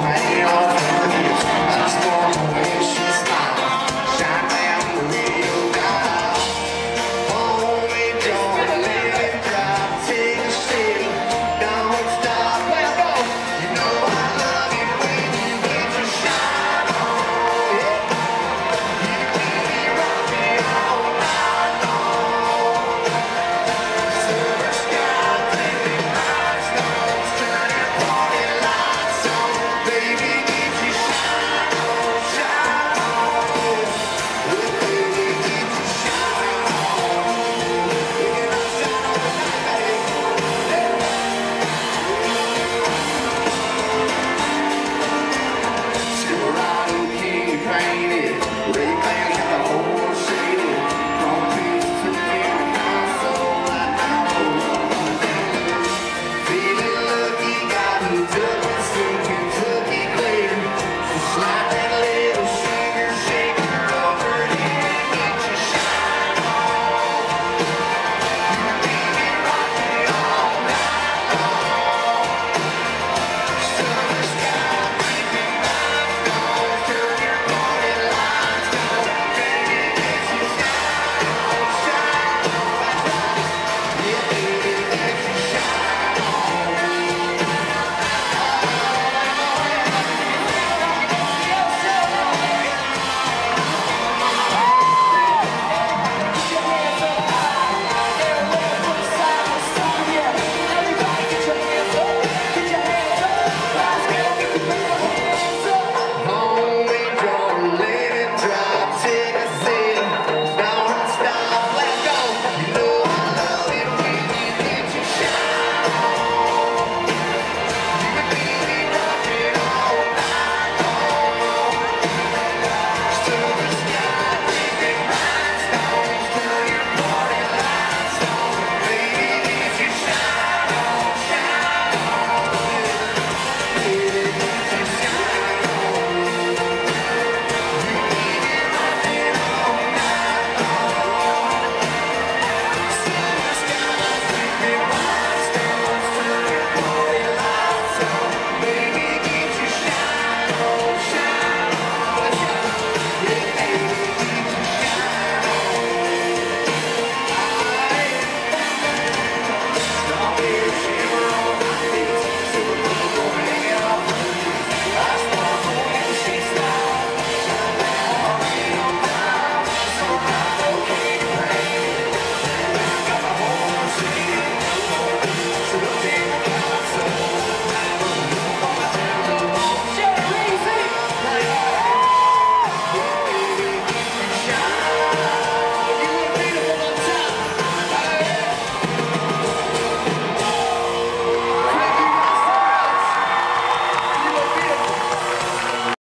Right?